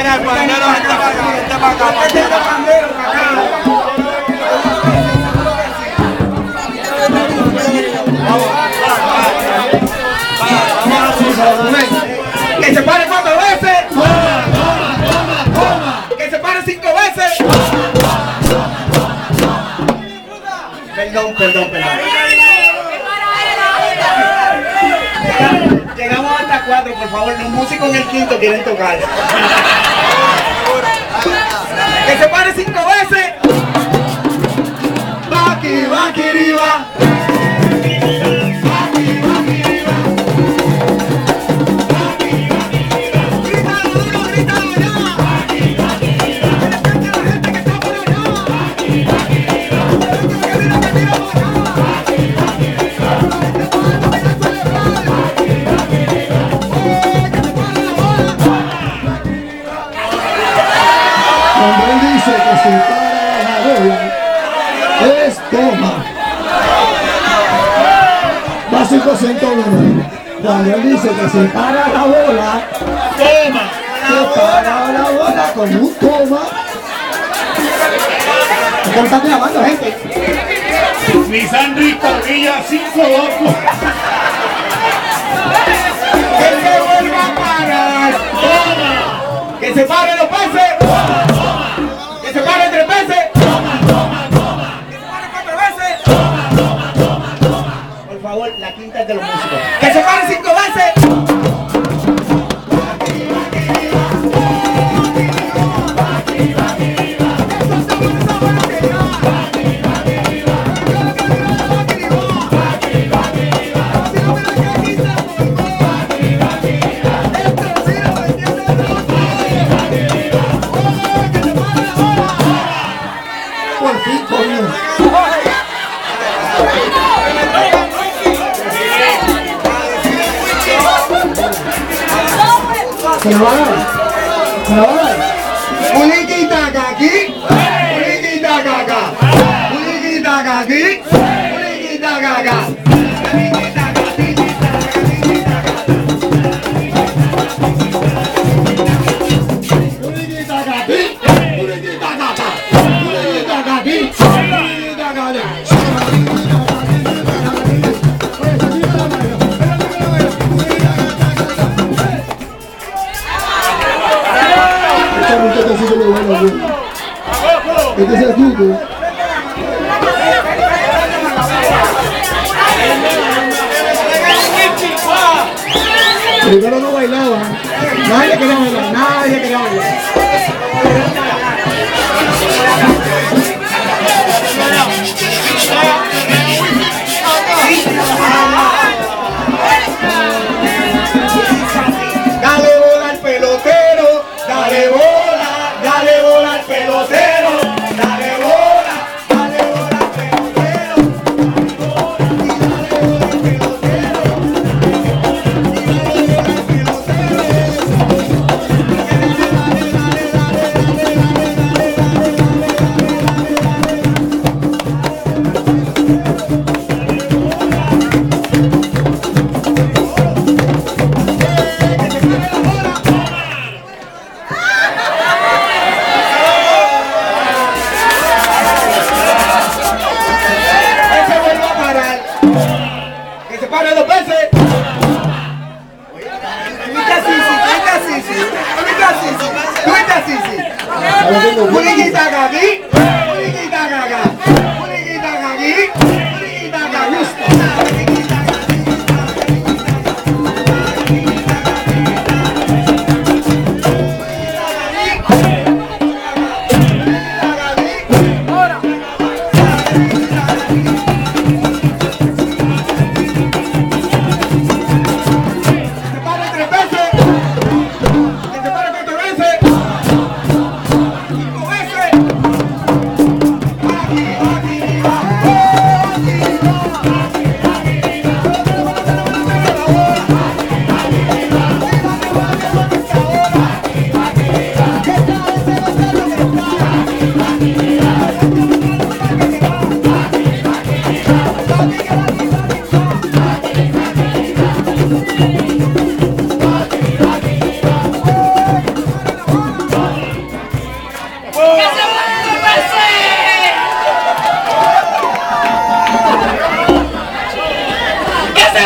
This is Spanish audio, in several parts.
Era el pandero, vente para acá, vente para acá. Este es el. Que se pare cuatro veces. Que se pare cinco veces. Perdón, perdón, perdón. Llegamos hasta cuatro, por favor. Los músicos en el quinto quieren tocar. Básico 101. Cuando él dice que se para la bola, Toma. se para la bola con un toma. ¿Cómo están grabando, gente? Nissan Rico Villa 5 locos. Que se vuelva a parar. Que se pare dos veces. La quinta es de los músicos. Que se pare cinco veces. ¿Se lo va a dar? ¿Se lo va a dar? Puriquitaca aquí. Puriquitaca acá. Este es tuto. Primero no bailaban. Nadie quería bailar, nadie quería bailar. Sisi. Puriquitaca aquí,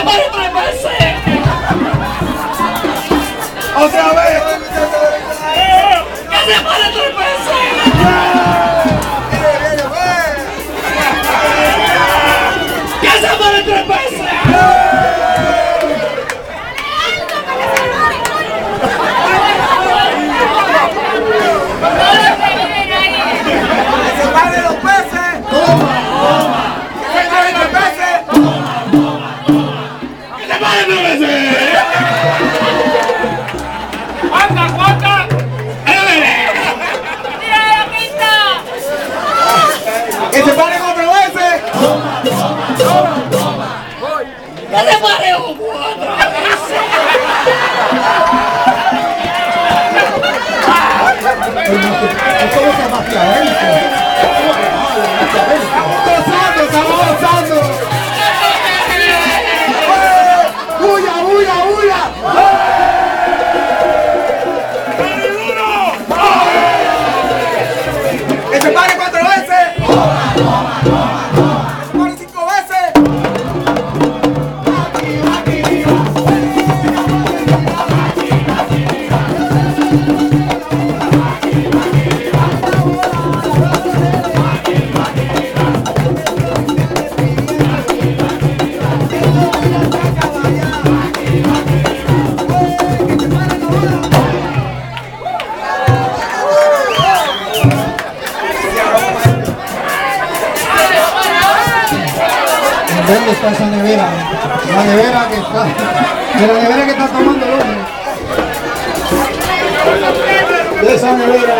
আমার amarelo voando! ¿Cómo se llama ¡Gozando, estamos gozando! ¡Huya, huya! Nevera. La nevera que está. De la nevera que está tomando el hombre. De esa nevera.